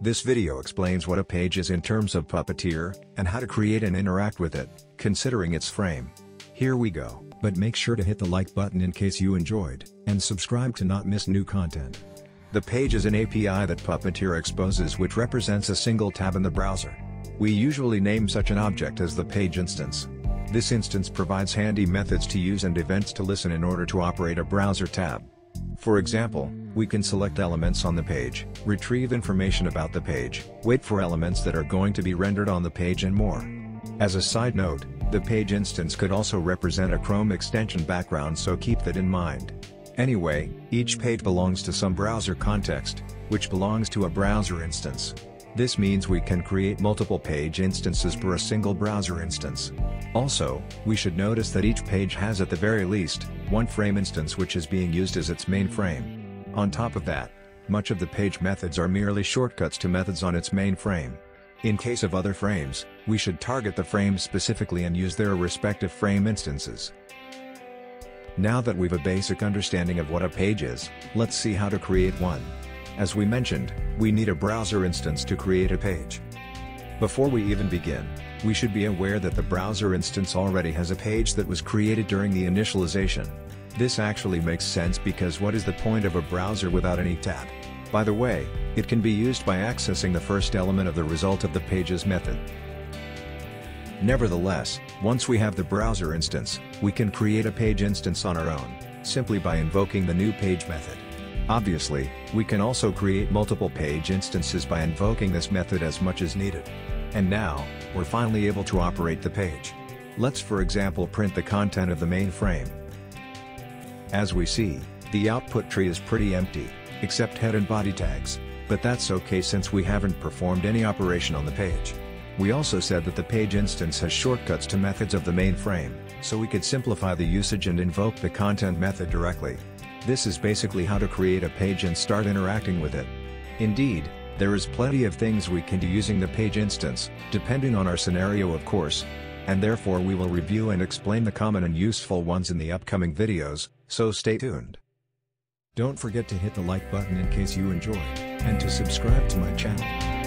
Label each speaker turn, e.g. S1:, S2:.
S1: This video explains what a page is in terms of Puppeteer, and how to create and interact with it, considering its frame. Here we go, but make sure to hit the like button in case you enjoyed, and subscribe to not miss new content. The page is an API that Puppeteer exposes which represents a single tab in the browser. We usually name such an object as the page instance. This instance provides handy methods to use and events to listen in order to operate a browser tab. For example, we can select elements on the page, retrieve information about the page, wait for elements that are going to be rendered on the page and more. As a side note, the page instance could also represent a Chrome extension background so keep that in mind. Anyway, each page belongs to some browser context, which belongs to a browser instance. This means we can create multiple page instances per a single browser instance. Also, we should notice that each page has at the very least, one frame instance which is being used as its main frame. On top of that, much of the page methods are merely shortcuts to methods on its main frame. In case of other frames, we should target the frames specifically and use their respective frame instances. Now that we've a basic understanding of what a page is, let's see how to create one. As we mentioned, we need a browser instance to create a page. Before we even begin, we should be aware that the browser instance already has a page that was created during the initialization. This actually makes sense because what is the point of a browser without any tab? By the way, it can be used by accessing the first element of the result of the pages method. Nevertheless, once we have the browser instance, we can create a page instance on our own, simply by invoking the new page method. Obviously, we can also create multiple page instances by invoking this method as much as needed. And now, we're finally able to operate the page. Let's for example print the content of the main frame. As we see, the output tree is pretty empty, except head and body tags, but that's okay since we haven't performed any operation on the page. We also said that the page instance has shortcuts to methods of the main frame, so we could simplify the usage and invoke the content method directly. This is basically how to create a page and start interacting with it. Indeed, there is plenty of things we can do using the page instance, depending on our scenario of course, and therefore we will review and explain the common and useful ones in the upcoming videos, so stay tuned. Don't forget to hit the like button in case you enjoyed, and to subscribe to my channel.